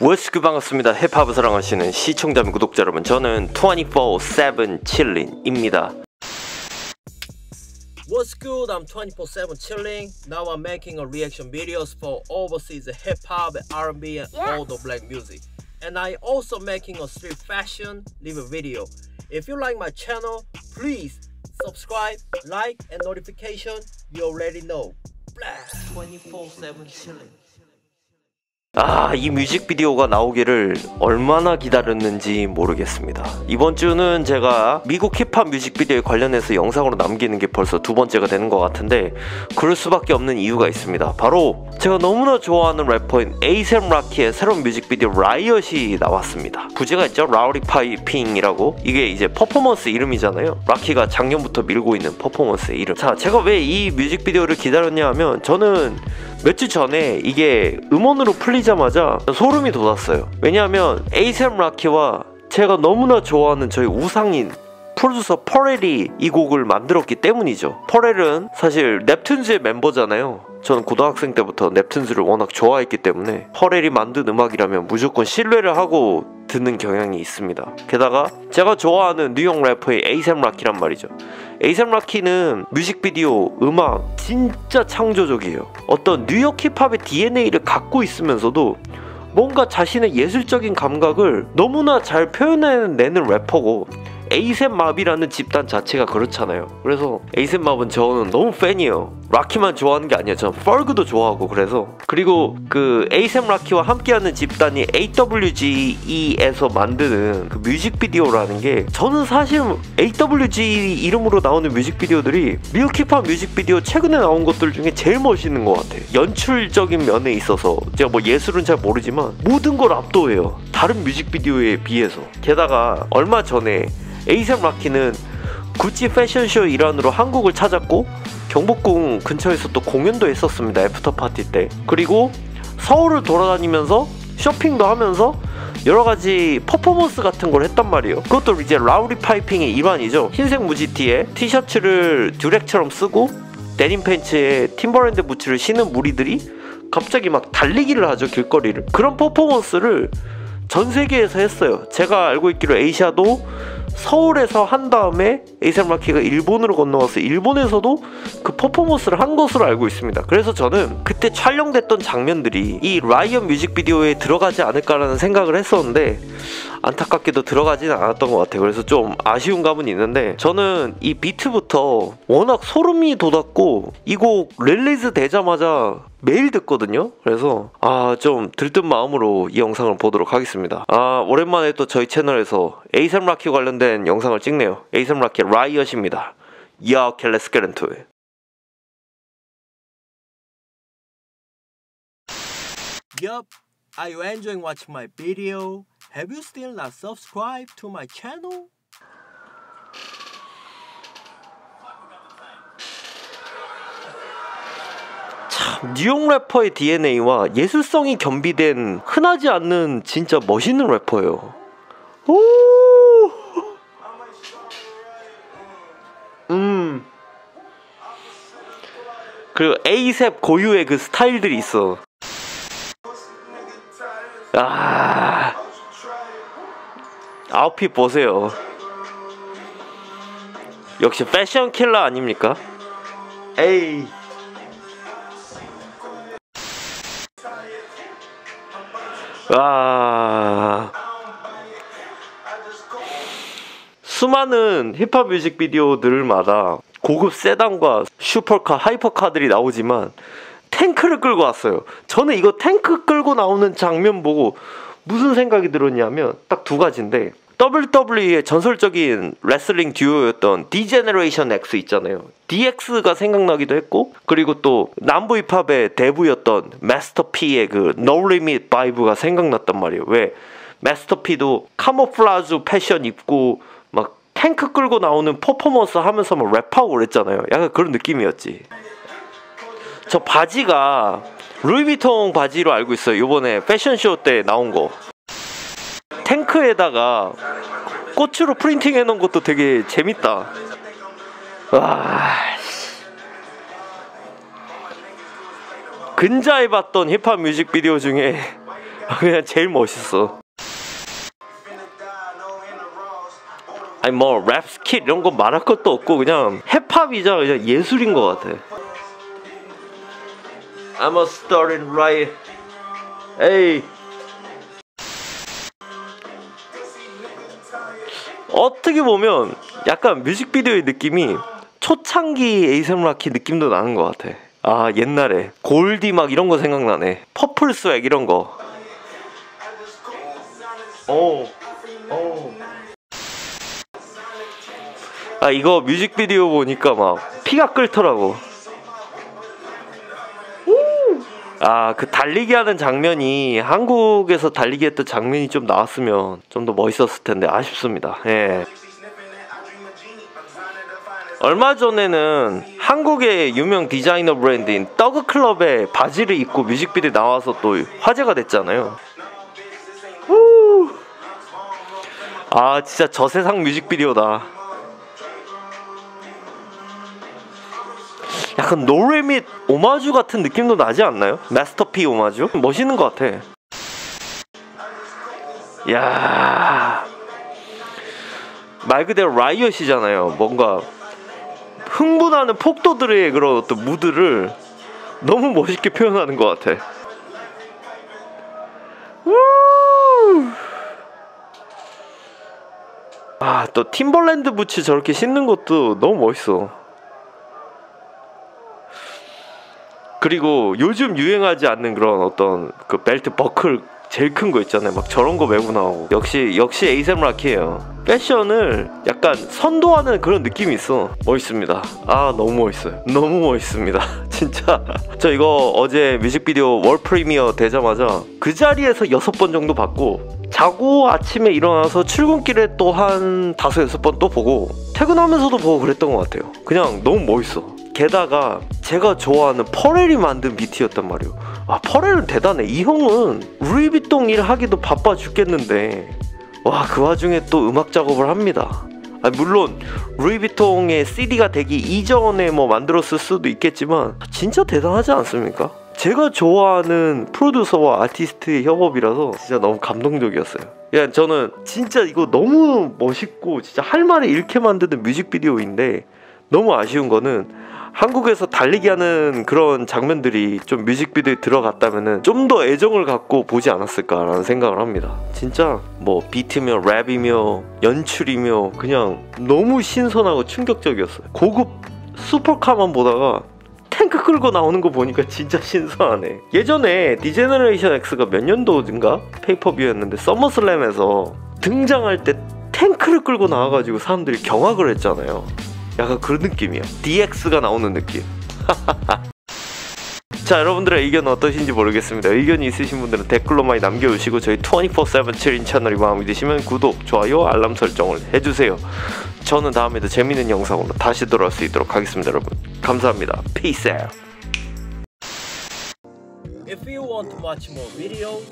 워스크 반갑습니다. 힙합을 사랑하시는 시청자 및 구독자 여러분, 저는 24/7 칠린입니다. What's good? I'm 24/7 chilling. Now I'm making a reaction videos for overseas hip hop, R&B, and all the black music. And I also making a street fashion live video. If you like my channel, please subscribe, like, and notification. You already know. 24/7 chilling. 아, 이 뮤직비디오가 나오기를 얼마나 기다렸는지 모르겠습니다. 이번 주는 제가 미국 힙합 뮤직비디오에 관련해서 영상으로 남기는 게 벌써 두 번째가 되는 것 같은데 그럴 수밖에 없는 이유가 있습니다. 바로 제가 너무나 좋아하는 래퍼인 에이셉 라키의 새로운 뮤직비디오 라이엇이 나왔습니다. 부제가 있죠? Rowdy Pipe'n이라고 이게 이제 퍼포먼스 이름이잖아요. 라키가 작년부터 밀고 있는 퍼포먼스의 이름. 자, 제가 왜 이 뮤직비디오를 기다렸냐 하면 저는 몇주 전에 이게 음원으로 풀리자마자 소름이 돋았어요. 왜냐하면 에이셈 라키와 제가 너무나 좋아하는 저희 우상인 프로듀서 퍼렐이 이 곡을 만들었기 때문이죠. 퍼렐은 사실 넵튠즈의 멤버잖아요. 저는 고등학생 때부터 넵튠즈를 워낙 좋아했기 때문에 퍼렐이 만든 음악이라면 무조건 신뢰를 하고 듣는 경향이 있습니다. 게다가 제가 좋아하는 뉴욕 래퍼의 에이셈 라키란 말이죠. 에이셈 라키는 뮤직비디오, 음악 진짜 창조적이에요. 어떤 뉴욕 힙합의 DNA를 갖고 있으면서도 뭔가 자신의 예술적인 감각을 너무나 잘 표현해내는 래퍼고 에이셈 맙이라는 집단 자체가 그렇잖아요. 그래서 에이셈 맙은 저는 너무 팬이에요. 라키만 좋아하는 게 아니에요. 저는 펄그도 좋아하고 그래서 그리고 그 에이셈 라키와 함께하는 집단이 AWG에서 만드는 그 뮤직비디오라는 게 저는 사실 AWGE 이름으로 나오는 뮤직비디오들이 힙합 뮤직비디오 최근에 나온 것들 중에 제일 멋있는 것 같아요. 연출적인 면에 있어서 제가 뭐 예술은 잘 모르지만 모든 걸 압도해요. 다른 뮤직비디오에 비해서. 게다가 얼마 전에 에이셉 라키는 구찌 패션쇼 일환으로 한국을 찾았고 경복궁 근처에서 또 공연도 했었습니다 after party 때 그리고 서울을 돌아다니면서 쇼핑도 하면서 여러 가지 퍼포먼스 같은 걸 했단 말이에요. 그것도 이제 라우리 파이핑의 일환이죠. 흰색 무지티에 티셔츠를 durag처럼 쓰고 데님 팬츠에 팀버랜드 부츠를 신은 무리들이 갑자기 막 달리기를 하죠 길거리를. 그런 퍼포먼스를 전 세계에서 했어요. 제가 알고 있기로 아시아도 서울에서 한 다음에 에이셉 라키가 일본으로 건너와서 일본에서도 그 퍼포먼스를 한 것으로 알고 있습니다. 그래서 저는 그때 촬영됐던 장면들이 이 RIOT 뮤직비디오에 들어가지 않을까라는 생각을 했었는데 안타깝게도 들어가지는 않았던 것 같아요. 그래서 좀 아쉬운 감은 있는데 저는 이 비트부터 워낙 소름이 돋았고 이 곡 release 되자마자 매일 듣거든요. 그래서 아 좀 들뜬 마음으로 이 영상을 보도록 하겠습니다. 아 오랜만에 또 저희 채널에서 에이셉 라키 관련된 영상을 찍네요. 에이셉 라키 RIOT입니다. 야, get into it. Yup. Are you enjoying watching my video? Have you still not subscribed to my channel? 참 뉴욕 래퍼의 DNA와 예술성이 겸비된 흔하지 않는 진짜 멋있는 래퍼예요. 오. 음. 그리고 에이셉 고유의 그 스타일들이 있어. 아. 아웃핏 보세요. 역시 패션 킬러 아닙니까? 에이. 와. 수많은 힙합 뮤직비디오들마다 고급 세단과 슈퍼카, 하이퍼카들이 나오지만 탱크를 끌고 왔어요. 저는 이거 탱크 끌고 나오는 장면 보고 무슨 생각이 들었냐면 딱 두 가지인데 WWE의 전설적인 레슬링 듀오였던 D-Generation X 있잖아요. DX가 생각나기도 했고 그리고 또 남부 힙합의 대부였던 마스터 P의 그 No Limit vibe가 생각났단 말이에요. 왜 마스터 P도 camouflage 패션 입고 막 탱크 끌고 나오는 퍼포먼스 하면서 막 랩하고 그랬잖아요. 약간 그런 느낌이었지. 저 바지가 루이비통 바지로 알고 있어요. 요번에 패션쇼 때 나온 거. 탱크에다가 꽃으로 프린팅 해놓은 것도 되게 재밌다. 와. 근자해 봤던 힙합 뮤직비디오 중에 그냥 제일 멋있어. 아니 뭐 랩 스킬 이런 거 말할 것도 없고 그냥 힙합이자 그냥 예술인 것 같아. I'm a starting right. 에이. 어떻게 보면 약간 뮤직비디오의 느낌이 초창기 A$AP Rocky 느낌도 나는 것 같아. 아 옛날에 Goldie 막 이런 거 생각나네. Purple Swag 이런 거. 오, 오. 아 이거 뮤직비디오 보니까 막 피가 끓더라고. 아 그 달리기 하는 장면이 한국에서 달리기 했던 장면이 좀 나왔으면 좀 더 멋있었을 텐데 아쉽습니다. 예. 얼마 전에는 한국의 유명 디자이너 브랜드인 떡클럽의 바지를 입고 뮤직비디오 나와서 또 화제가 됐잖아요. 후. 아 진짜 저세상 뮤직비디오다. 약간 노래밋 오마주 같은 느낌도 나지 않나요? 마스터피 오마주? 멋있는 것 같아. 야. 말 그대로 라이엇이잖아요. 뭔가 흥분하는 폭도들의 그런 어떤 무드를 너무 멋있게 표현하는 것 같아. 우! 아, 또 팀벌랜드 부츠 저렇게 신는 것도 너무 멋있어. 그리고 요즘 유행하지 않는 그런 어떤 그 벨트 버클 제일 큰 거 있잖아요. 막 저런 거 메고 나오고. 역시 역시 에이셈 라키예요. 패션을 약간 선도하는 그런 느낌이 있어. 멋있습니다. 아 너무 멋있어요. 너무 멋있습니다. 진짜. 저 이거 어제 뮤직비디오 월 프리미어 되자마자 그 자리에서 여섯 번 정도 봤고 자고 아침에 일어나서 출근길에 또 한 다섯 여섯 번 또 보고 퇴근하면서도 보고 그랬던 것 같아요. 그냥 너무 멋있어. 게다가 제가 좋아하는 퍼렐이 만든 비트였단 말이에요. 아 퍼렐은 대단해. 이 형은 루이비통 일 하기도 바빠 죽겠는데 와 그 와중에 또 음악 작업을 합니다. 아, 물론 루이비통의 CD가 되기 이전에 뭐 만들었을 수도 있겠지만 진짜 대단하지 않습니까? 제가 좋아하는 프로듀서와 아티스트의 협업이라서 진짜 너무 감동적이었어요. 야, 저는 진짜 이거 너무 멋있고 진짜 할 말을 잃게 만드는 뮤직비디오인데 너무 아쉬운 거는 한국에서 달리기 하는 그런 장면들이 좀 뮤직비디오에 들어갔다면은 좀 더 애정을 갖고 보지 않았을까라는 생각을 합니다. 진짜 뭐 비트며 랩이며 연출이며 그냥 너무 신선하고 충격적이었어요. 고급 슈퍼카만 보다가 탱크 끌고 나오는 거 보니까 진짜 신선하네. 예전에 D-Generation X가 몇 년도인가 pay-per-view였는데 SummerSlam에서 등장할 때 탱크를 끌고 나와가지고 사람들이 경악을 했잖아요. 약간 그런 느낌이에요. DX가 나오는 느낌. 자 여러분들의 의견은 어떠신지 모르겠습니다. 의견이 있으신 분들은 댓글로 많이 남겨주시고 저희 24-7인 채널이 마음에 드시면 구독, 좋아요, 알람 설정을 해주세요. 저는 다음에도 재밌는 영상으로 다시 돌아올 수 있도록 하겠습니다 여러분. 감사합니다. Peace out. If you want to watch more videos